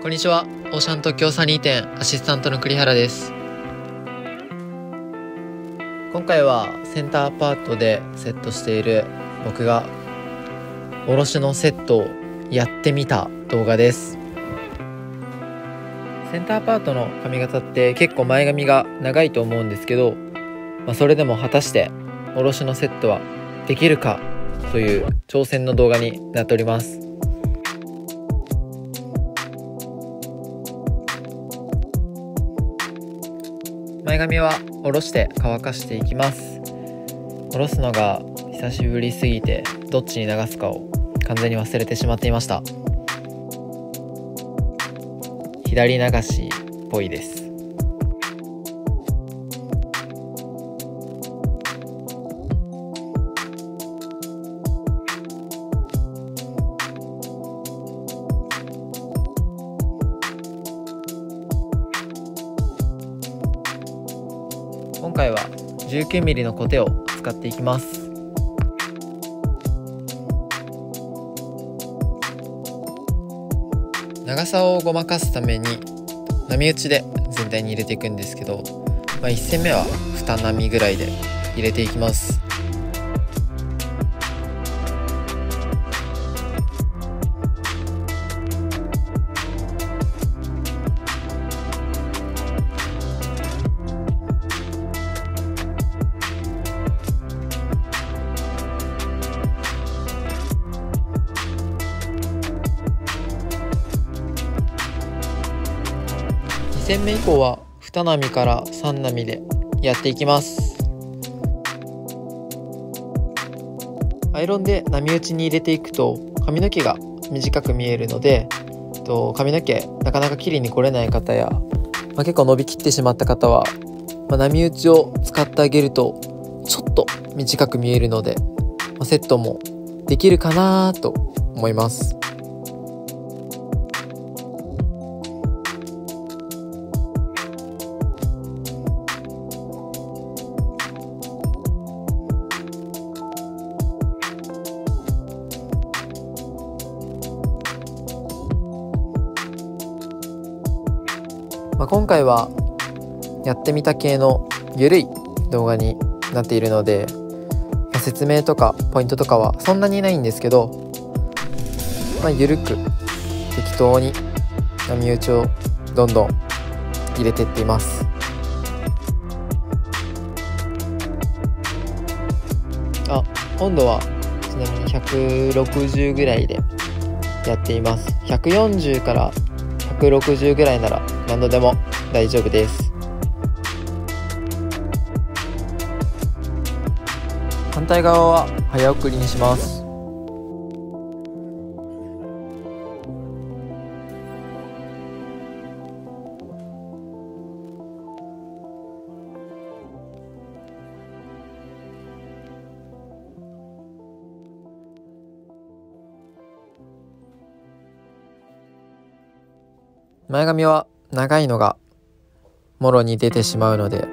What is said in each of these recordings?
こんにちは。オーシャン東京サニー店アシスタントの栗原です。今回はセンターパートでセットしている僕がおろしのセットをやってみた動画です。センターパートの髪型って結構前髪が長いと思うんですけど、まあ、それでも果たしておろしのセットはできるかという挑戦の動画になっております。前髪は下ろして乾かしていきます。下ろすのが久しぶりすぎてどっちに流すかを完全に忘れてしまっていました。左流しっぽいです。今回は 19mm のコテを使っていきます。長さをごまかすために波打ちで全体に入れていくんですけど、まあ、1戦目は2波ぐらいで入れていきます。戦目以降は2波から3波でやっていきます。アイロンで波打ちに入れていくと髪の毛が短く見えるので髪の毛なかなか切りに来れない方や、まあ、結構伸びきってしまった方は、まあ、波打ちを使ってあげるとちょっと短く見えるので、まあ、セットもできるかなと思います。まあ、今回はやってみた系のゆるい動画になっているので、まあ、説明とかポイントとかはそんなにないんですけど、まあ、ゆるく適当に波打ちをどんどん入れていっています。あ温度はちなみに160ぐらいでやっています。140から160ぐらいなら何度でも大丈夫です。反対側は早送りにします。前髪は長いのがもろに出てしまうので、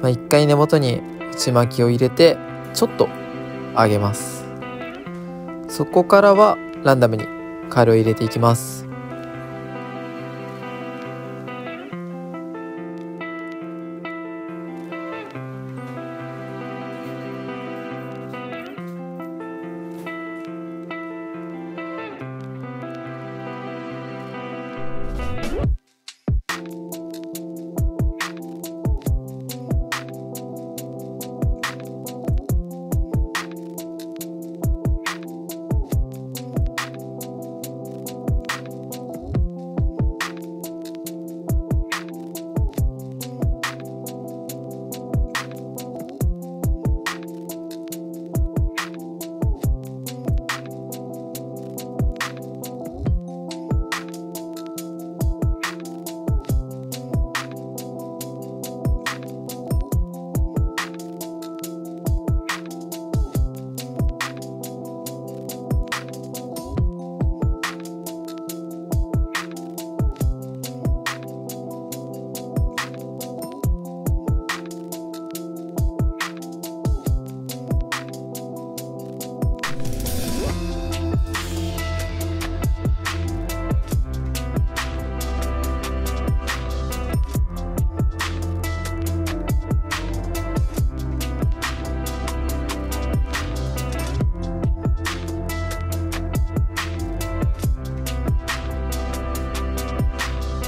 まあ、一回根元に内巻きを入れてちょっと上げます。そこからはランダムにカールを入れていきます。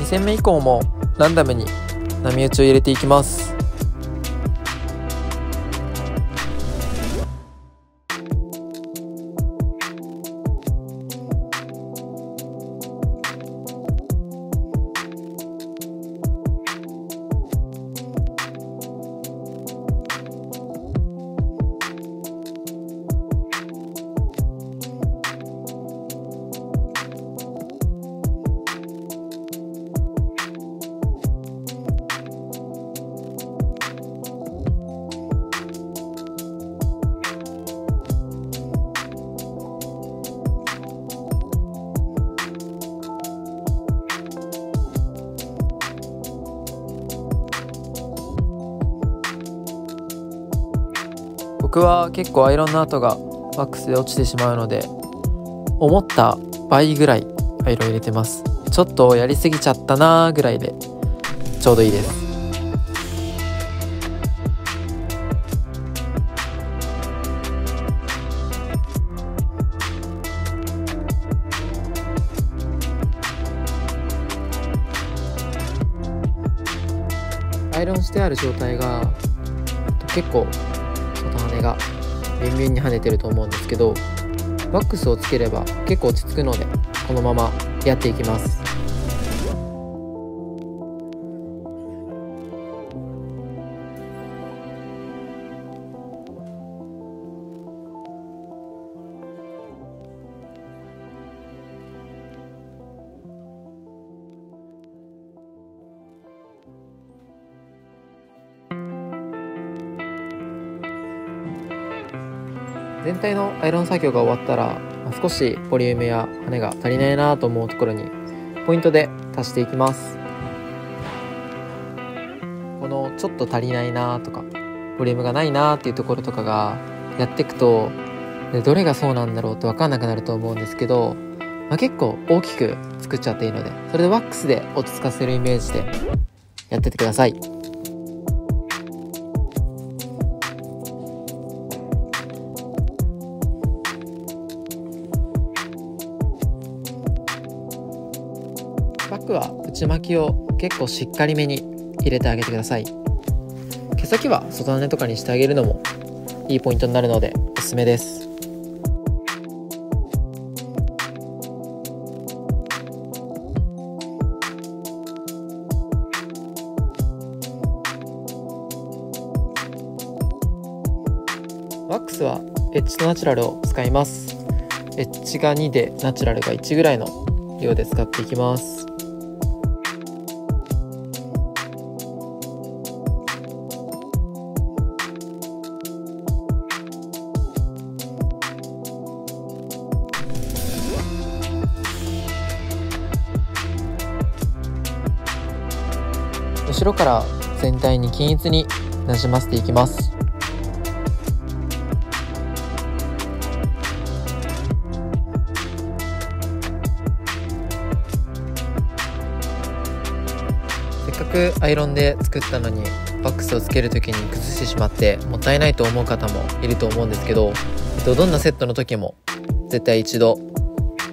2戦目以降もランダムに波打ちを入れていきます。僕は結構アイロンの跡がワックスで落ちてしまうので思った倍ぐらいアイロン入れてます。ちょっとやりすぎちゃったなーぐらいでちょうどいいです。アイロンしてある状態が結構がビンビンに跳ねてると思うんですけどワックスをつければ結構落ち着くのでこのままやっていきます。全体のアイロン作業が終わったら、まあ、少しボリュームや羽が足りないなと思うところにポイントで足していきますこのちょっと足りないなとかボリュームがないなっていうところとかがやっていくとでどれがそうなんだろうって分かんなくなると思うんですけど、まあ、結構大きく作っちゃっていいのでそれでワックスで落ち着かせるイメージでやっててください。バッグは内巻きを結構しっかりめに入れてあげてください。毛先は外羽とかにしてあげるのもいいポイントになるのでおすすめです。ワックスはエッジとナチュラルを使います。エッジが2でナチュラルが1ぐらいの量で使っていきます。後ろから全体に均一になじませていきますせっかくアイロンで作ったのにワックスをつける時に崩してしまってもったいないと思う方もいると思うんですけど、えっと、どんなセットの時も絶対一度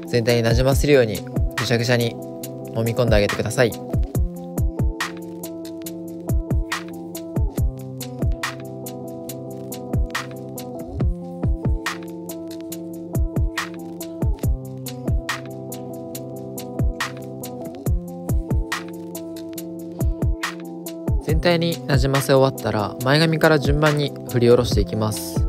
全体になじませるようにぐしゃぐしゃに揉み込んであげてください。全体になじませ終わったら前髪から順番に振り下ろしていきます。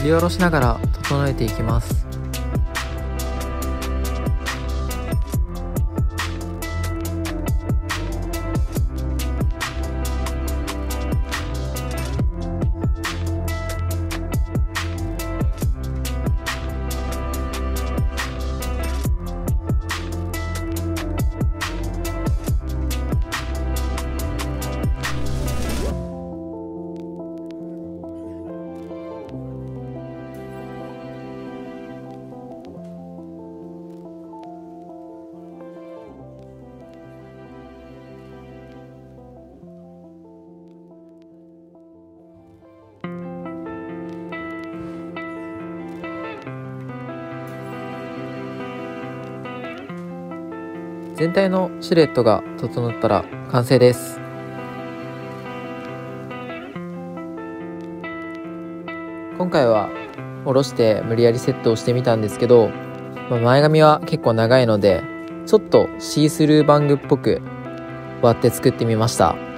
振り下ろしながら整えていきます。全体のシルエットが整ったら完成です。今回は下ろして無理やりセットをしてみたんですけど、まあ、前髪は結構長いのでちょっとシースルーバングっぽく割って作ってみました。